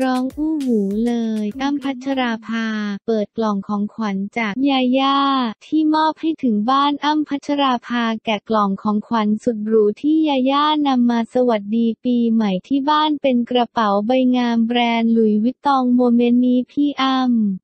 ร้องอู้หูเลยอ้มพัชราภา เปิดกล่องของขวัญจากยาย่าที่มอบให้ถึงบ้านอ้ำพัชราภาแกะกล่องของขวัญสุดหรูที่ยาย่านำมาสวัสดีปีใหม่ที่บ้านเป็นกระเป๋าใบงามแบรนด์หลุยวิตตองโมเมนต์นี้พี่อ้ำ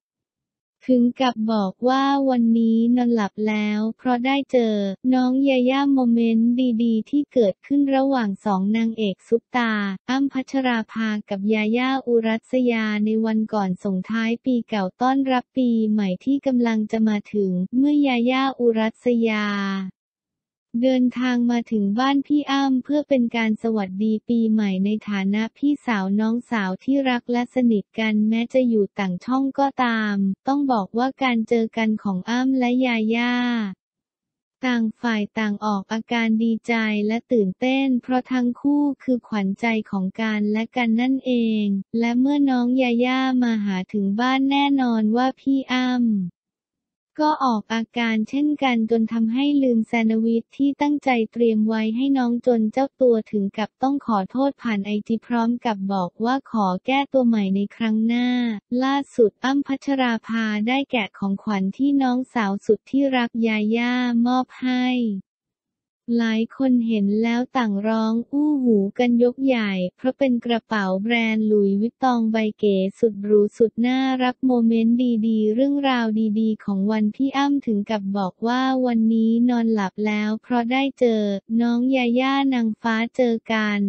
ถึงกับบอกว่าวันนี้นอนหลับแล้ว เพราะได้เจอ น้องยาย่าโมเมนต์ดีๆ ที่เกิดขึ้นระหว่างสองนางเอกซุปตา อ้ำพัชราภากับยาย่าอุรัสยาในวันก่อนส่งท้ายปีเก่าต้อนรับปีใหม่ที่กำลังจะมาถึง เมื่อยาย่าอุรัสยา เดินทางมาถึงบ้านพี่อ้ำเพื่อเป็นการสวัสดีปีใหม่ในฐานะพี่สาวน้องสาวที่รักและสนิทกันแม้จะอยู่ต่างช่องก็ตาม ต้องบอกว่าการเจอกันของอ้ำและยาย่าต่างฝ่ายต่างออกอาการดีใจและตื่นเต้น เพราะทั้งคู่คือขวัญใจของกันและกันนั่นเอง และเมื่อน้องยาย่ามาหาถึงบ้านแน่นอนว่าพี่อ้ำ ก็ออกอาการเช่นกันจนทำให้ลืมแซนวิชที่ตั้งใจเตรียมไว้ให้น้องจนเจ้าตัวถึงกับต้องขอโทษผ่านไอจีพร้อมกับบอกว่าขอแก้ตัวใหม่ในครั้งหน้า ล่าสุดอ้ำพัชราภาได้แกะของขวัญที่น้องสาวสุดที่รักยาย่ามอบให้ หลายคนเห็นแล้วต่างร้องอู้หูกันยกใหญ่ เพราะเป็นกระเป๋าแบรนด์หลุยวิตตองใบเก๋สุดหรูสุดน่ารักโมเมนต์ดีๆ เรื่องราวดีๆ ของวันพี่อ้ำถึงกับบอกว่าวันนี้นอนหลับแล้วเพราะได้เจอ น้องยาย่านางฟ้าเจอกัน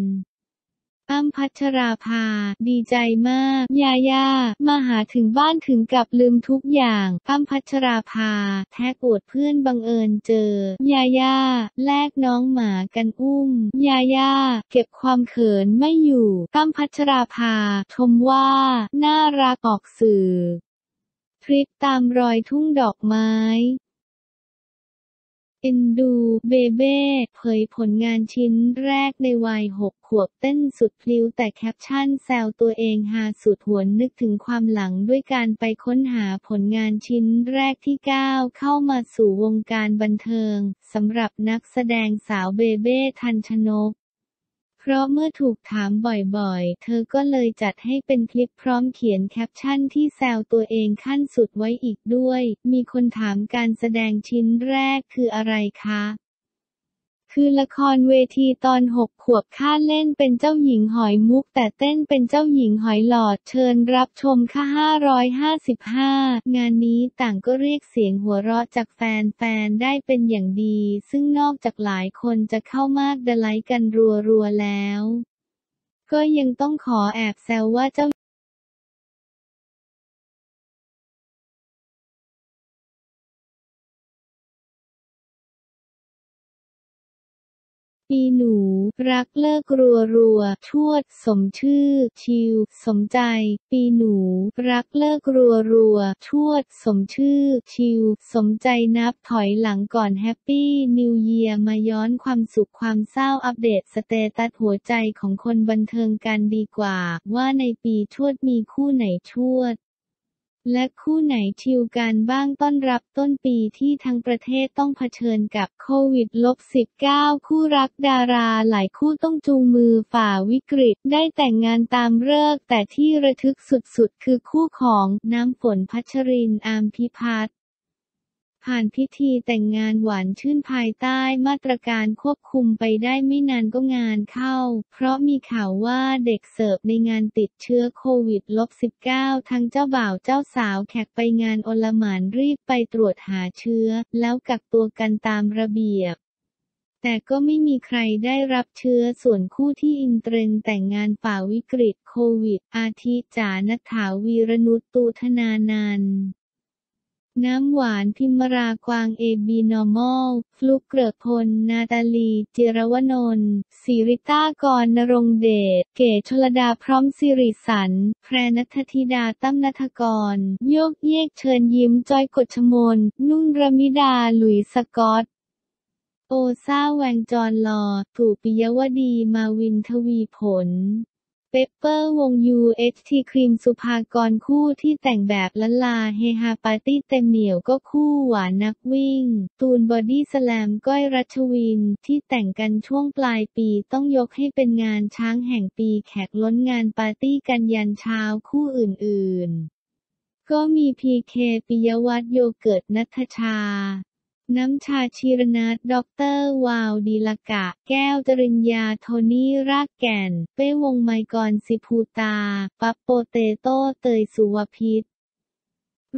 อ้ำพัชราภา ดีใจมาก ยาย่า มาหาถึงบ้านถึงกับลืมทุกอย่าง อ้ำพัชราภา แท็กอวดเพื่อนบังเอิญเจอ ญาญ่า แลกน้องหมากันอุ้ม ญาญ่า เก็บความเขินไม่อยู่ อั้ม พัชราภา ชมว่า น่ารักออกสื่อทริปตามรอยทุ่งดอกไม้ เอ็นดูเบเบ้เผยผลงานชิ้นแรกในวัยหกขวบเต้นสุดพลิ้วแต่แคปชั่นแซวตัวเองฮาสุดหวนนึกถึงความหลังด้วยการไปค้นหาผลงานชิ้นแรกที่ก้าวเข้ามาสู่วงการบันเทิงสำหรับนักแสดงสาวเบเบ้ทันชนก ราะเมื่อถูกถามบ่อยๆ เธอก็เลยจัดให้เป็นคลิปพร้อมเขียนแคปชั่นที่แซวตัวเองขั้นสุดไว้อีกด้วย มีคนถามการแสดงชิ้นแรกคืออะไรคะ คือละครเวทีตอนหกขวบค่าเล่นเป็นเจ้าหญิงหอยมุก แต่เต้นเป็นเจ้าหญิงหอยหลอดเชิญรับชมค่า555 งานนี้ต่างก็เรียกเสียงหัวเราะจากแฟนๆ ได้เป็นอย่างดี ซึ่งนอกจากหลายคนจะเข้ามากดไลค์กันรัวๆแล้ว ก็ยังต้องขอแอบแซวว่าเจ้า ปีหนู รักเลิกรัวรัวชวด สมชื่อ ชิว สมใจ ปีหนู รักเลิกรัวรัวชวด สมชื่อ ชิว สมใจนับถอยหลังก่อน Happy New Year มาย้อนความสุขความเศร้าอัปเดต status หัวใจของคนบันเทิงกันดีกว่า ว่าในปีชวดมีคู่ไหนชวด และคู่ไหนชิวกันบ้างต้อนรับต้นปีที่ทั้งประเทศต้องเผชิญกับโควิดลบ19คู่รักดาราหลายคู่ต้องจูงมือฝ่าวิกฤต ได้แต่งงานตามเลิกแต่ที่ระทึกสุดๆ คือคู่ของน้ำฝนพัชรินอามพิพัฒน์ ผ่านพิธีแต่งงานหวานชื่นภายใต้มาตรการควบคุมไปได้ไม่นานก็งานเข้า เพราะมีข่าวว่าเด็กเสิร์ฟในงานติดเชื้อโควิด -19 ทั้งเจ้าบ่าวเจ้าสาวแขกไปงานอลหมานรีบไปตรวจหาเชื้อ แล้วกักตัวกันตามระเบียบแต่ก็ไม่มีใครได้รับเชื้อส่วนคู่ที่อินเทรนแต่งงานฝ่าวิกฤตโควิด อาทิจานัฐาวีรนุชตูธนานันท์ น้ำหวานพิมรากวางเอบีนอร์มอล ฟลุกเกริกพล นาตาลี จิรวนนท์ศิริต้ากรนรงเดช เก๋ชลดาพร้อมสิริสัน แพรนัทธิดาตั้มนัทกร โยกเยกเชิญยิ้มจอยกฎชมน นุ่นรมิดา หลุยสกอตโอซ่าแวงจรลอถูปิยวดี มาวินทวีผล เปปเปอร์วง UHT ครีมสุภากรคู่ที่แต่งแบบละลาเฮฮาปาร์ตี้เต็มเหนียวก็คู่หวานนักวิ่ง ตูนบอดี้สแลมก้อยรัชวินที่แต่งกันช่วงปลายปีต้องยกให้เป็นงานช้างแห่งปีแขกล้นงานปาร์ตี้กันยันเช้าคู่อื่นๆ ก็มีพีเคปิยวัฒโยเกิร์ตนัทชา น้ำชาชีรนัทด็อกเตอร์วาวดีลกะ แก้วจริญญาโทนี่รากแก่น เป้วงไมกรสิภูตา ปัปโปเตโต้เตยสุวพิษ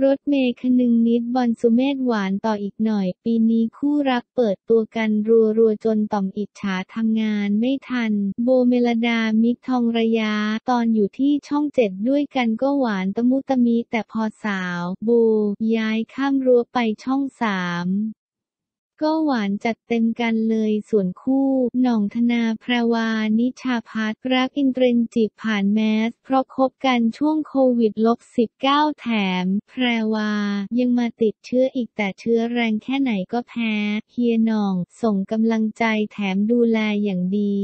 รถเมย์คนึงนิดบอลสุเมธหวานต่ออีกหน่อย ปีนี้คู่รักเปิดตัวกันรัวๆจนต่อมอิจฉาทำงานไม่ทัน โบว์ เมลดามิกค์ ทองระย้าตอนอยู่ที่ช่องเจ็ดด้วยกันก็หวานตะมุตะมิแต่พอสาว โบว์ย้ายข้ามรั้วไปช่องสาม ก็หวานจัดเต็มกันเลยส่วนคู่น้องธนาแพรวานิชาพัฒรัก in trend จีบผ่านแมส เพราะคบกันช่วงโควิดลบ19แถม แพรวา ยังมาติดเชื้ออีกแต่เชื้อแรงแค่ไหนก็แพ้ เฮียหน่อง ส่งกำลังใจแถมดูแลอย่างดี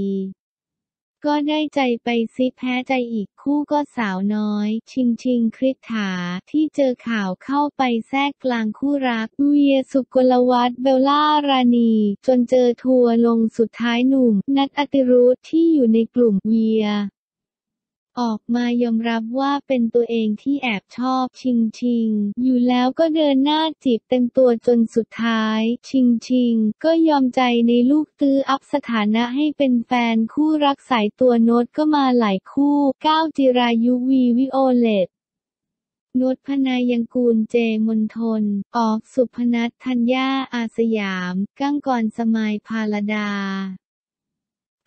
ก็ได้ใจไปซิแพ้ใจอีกคู่ก็สาวน้อย ชิงชิงคริษฐาที่เจอข่าวเข้าไปแทรกกลางคู่รัก เวียสุกลวัตเบลล่ารานีจนเจอทัวลงสุดท้ายหนุ่ม นัดอติรุธที่อยู่ในกลุ่มเวีย ออกมายอมรับว่าเป็นตัวเองที่แอบชอบชิงชิง อยู่แล้วก็เดินหน้าจีบเต็มตัวจนสุดท้าย ชิงชิง ก็ยอมใจในลูกตื้ออัพสถานะให้เป็นแฟนคู่รักสายตัวโน้ตก็มาหลายคู่ก้าวจิรายุวีวิโอเลตนุชพนายังกูลเจมนทน ออกสุพนัทธัญญาอาสยามก้งกรสมัยพาลดา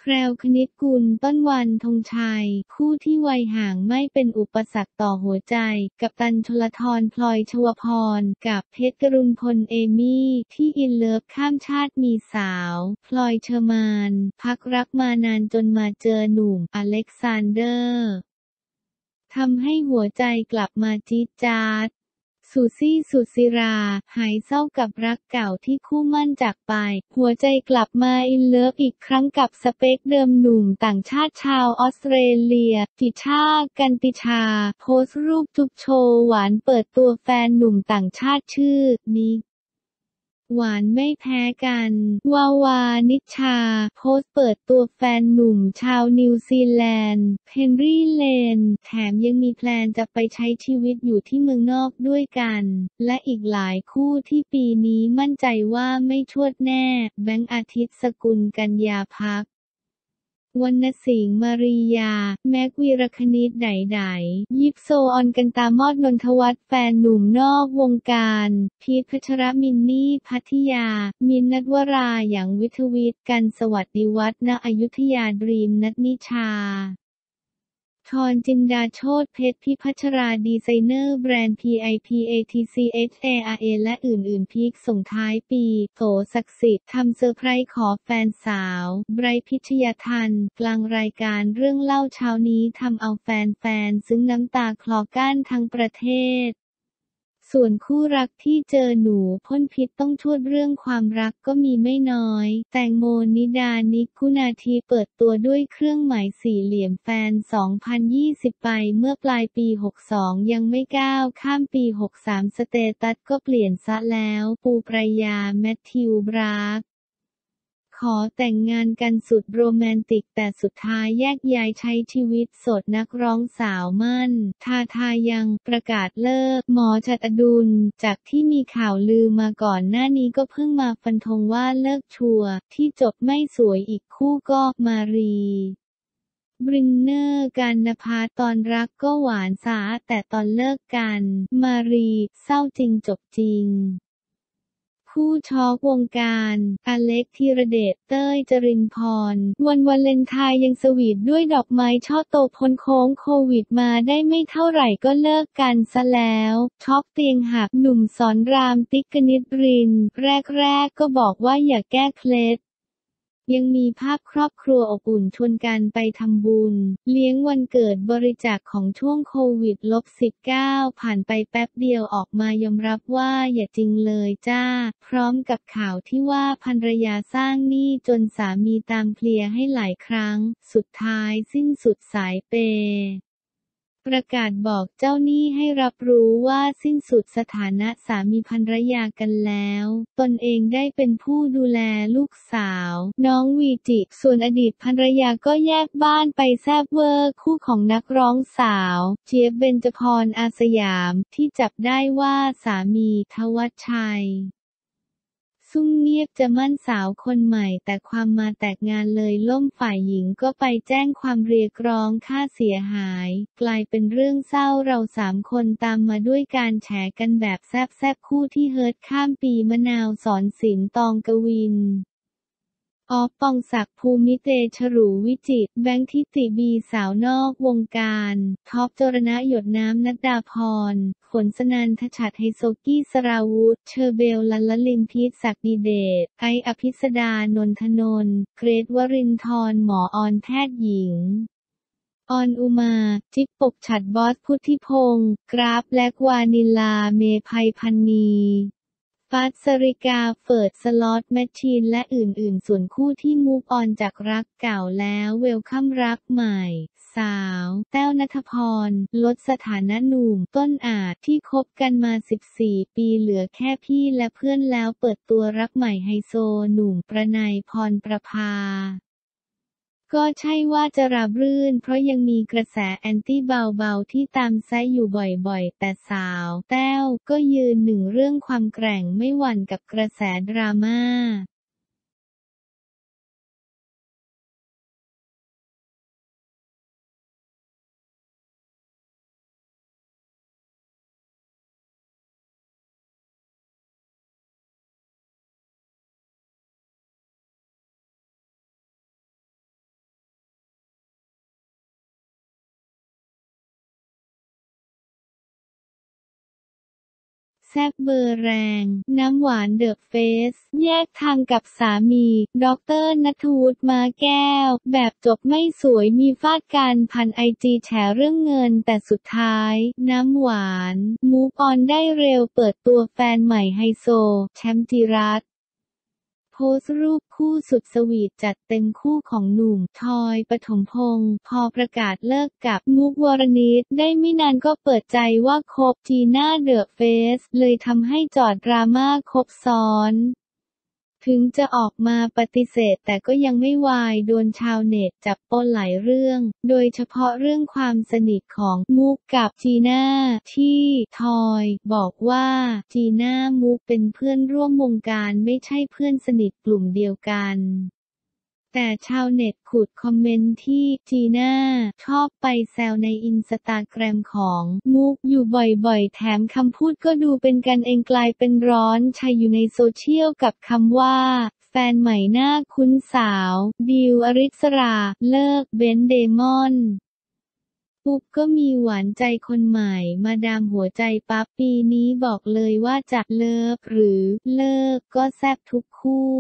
แพรวคณิตกุลต้นวันธงชัย คู่ที่วัยห่างไม่เป็นอุปสรรคต่อหัวใจ กัปตันชลธรพลอยชวพร กับเพชรกรุณพลเอมี่ ที่ in love ข้ามชาติมีสาว พลอยเฌอมาลย์ พักรักมานานจนมาเจอหนุ่มอเล็กซานเดอร์ทำให้หัวใจกลับมาจี๊ดจ๊าด ซูซี่สุษิรา หายเศร้ากับรักเก่าที่คู่หมั้นจากไป หัวใจกลับมา in love อีกครั้งกับสเปคเดิมหนุ่มต่างชาติชาวออสเตรเลีย ติชา กันติชา โพสต์รูปจุ๊บโชว์หวานเปิดตัวแฟนหนุ่มต่างชาติชื่อนิก หวานไม่แพ้กัน วาวานิชา โพสต์เปิดตัวแฟนหนุ่มชาวนิวซีแลนด์ เพนรี่เลน แถมยังมี plan จะไปใช้ชีวิตอยู่ที่เมืองนอกด้วยกัน และอีกหลายคู่ที่ปีนี้มั่นใจว่าไม่ชวดแน่ แบงค์อาทิตย์สกุลกันยาพัก วรรณสิงห์มาริยา แม็กวีรคณิตไดไดยิปโซออนกันตามอดนนทวัฒน์แฟนหนุ่มนอกวงการ พีทพัชรมินนี่พัทยา มินนัทวราอย่างวิทวิทย์กันสวัสดิวัฒน์ณอยุธยาดรีมนัทนิชา ทรจินดาโชตเพชรพิพัชราดีไซเนอร์แบรนด์ PIPATCHARA และอื่น ๆ peak ส่งท้ายปีโถศักดิ์สิทธิ์ทำเซอร์ไพรส์ขอแฟนสาว ไบรพิชยทัน กลางรายการเรื่องเล่าเช้านี้ทำเอาแฟน ๆ ซึ้งน้ำตาคลอก้านทั้งประเทศ ส่วนคู่รักที่เจอหนูพ่นพิษต้องทวดเรื่องความรักก็มีไม่น้อย แตงโมนิดานิกุนาทีเปิดตัวด้วยเครื่องหมายสี่เหลี่ยมแฟน 2020 ไปเมื่อปลายปี 62 ยังไม่ก้าวข้ามปี 63 status ก็เปลี่ยนซะแล้ว ปูไปรยาแมทธิวบรัก ขอแต่งงานกันสุดโรแมนติกแต่สุดท้ายแยกย้ายใช้ชีวิตโสดนักร้องสาวมั่น ทาทายังประกาศเลิก หมอชัดดุล จากที่มีข่าวลือมาก่อนหน้านี้ก็เพิ่งมาฟันธงว่าเลิกชัวร์ที่จบไม่สวยอีกคู่ก็มารีบริงเนอร์การนภาตอนรักก็หวานสาแต่ตอนเลิกกัน มารีเศร้าจริงจบจริง คู่ช็อกวงการ อเล็กธีรเดช เต้ย จรินพร วันวาเลนไทน์ยังสวีทด้วยดอกไม้ช่อโตพ้นโค้งโควิดมาได้ไม่เท่าไหร่ก็เลิกกันซะแล้วช็อกเตียงหักหนุ่มสอนรามติ๊กกนิดริน แรกๆก็บอกว่าอย่าแก้เคล็ด ยังมีภาพครอบครัวอบอุ่นชวนกันไปทำบุญ เลี้ยงวันเกิดบริจาคของช่วงโควิดลบ19ผ่านไปแป๊บเดียวออกมายอมรับว่าอย่าจริงเลยจ้า พร้อมกับข่าวที่ว่าภรรยาสร้างหนี้จนสามีตามเคลียร์ให้หลายครั้ง สุดท้ายสิ้นสุดสายเป ประกาศบอกเจ้าหนี้ให้รับรู้ว่าสิ้นสุดสถานะสามีภรรยากันแล้ว ตนเองได้เป็นผู้ดูแลลูกสาว น้องวีจิ ส่วนอดีตภรรยาก็แยกบ้านไปแซบเวอร์คู่ของนักร้องสาว เจี๊ยบเบญจพรอาสยามที่จับได้ว่าสามีทวัชชัย ซุ่มเงียบจะมั่นสาวคนใหม่แต่ความมาแตกงานเลยล่มฝ่ายหญิงก็ไปแจ้งความเรียกร้องค่าเสียหาย กลายเป็นเรื่องเศร้าเราสามคนตามมาด้วยการแฉกันแบบแซบแซบคู่ที่ hurt ข้ามปีมะนาวสอนศิลป์ตองกวิน ออฟปองศักดิ์ภูมิเตชะรูวิจิตรแบงค์ทิติบีสาวนอกวงการ ท็อปจรณะหยดน้ำนัดดาพร ฝนสนันทชัดไฮโซกี้สราวุธ เชอร์เบลลัลลิมพีทศักดิเดช ไออภิสดานนทนน์เกรทวรินทร์หมอออนแพทย์หญิงออนอุมา จิ๊บปกฉัดบอสพุทธิพงศ์กราฟและวานิลาเมภัยพันนี ฟาสริกาเฟิดสล็อตแมชชีนและอื่นๆ ส่วนคู่ที่ move on จากรักเก่าแล้ว welcome รักใหม่ สาว แต้วนัทพร ลดสถานะหนุ่มต้นอาชว์ที่คบกันมา 14 ปีเหลือแค่พี่และเพื่อนแล้วเปิดตัวรักใหม่ไฮโซหนุ่มประนายพรประภา ก็ใช่ว่าจะราบรื่น เพราะยังมีกระแสแอนตี้เบาๆที่ตามไซอยู่บ่อยๆ แต่สาว แต้วก็ยืนหนึ่งเรื่องความแกร่งไม่หวั่นกับกระแสดราม่า แซบเบอร์แรง น้ำหวานเดอะเฟส แยกทางกับสามี ดรนัทวุฒมาแก้ว แบบจบไม่สวยมีฟาดกันพันไอจีแฉเรื่องเงินแต่สุดท้าย น้ำหวาน มูฟออนได้เร็วเปิดตัวแฟนใหม่ไฮโซ แชมป์จิรัต สต์รูปคู่สุดสวีทจัดเต็มคู่ของหนุ่มทอยปฐมพงศ์พอประกาศเลิกกับมุกวรณิตได้ไม่นานก็เปิดใจว่าคบจีน่าเดอะเฟซเลยทำให้เจอดราม่าคบซ้อน ถึงจะออกมาปฏิเสธแต่ก็ยังไม่วายโดนชาวเน็ตจับปนหลายเรื่อง โดยเฉพาะเรื่องความสนิทของมุกกับจีน่าที่ทอย บอกว่าจีน่ามุกเป็นเพื่อนร่วมวงการไม่ใช่เพื่อนสนิทกลุ่มเดียวกัน แต่ชาวเน็ตขุดคอมเมนต์ที่จีน่าชอบไปแซวในอินสตาแกรมของมุกอยู่บ่อยๆ แถมคำพูดก็ดูเป็นกันเองกลายเป็นร้อนฉ่าอยู่ในโซเชียลกับคำว่าแฟนใหม่หน้าคุ้นสาว ดิวอริสรา เลิกเบนเดมอนปุ๊บก็มีหวานใจคนใหม่ มาดามหัวใจปั๊บปีนี้บอกเลยว่าจาก love หรือเลิกก็แซ่บทุกคู่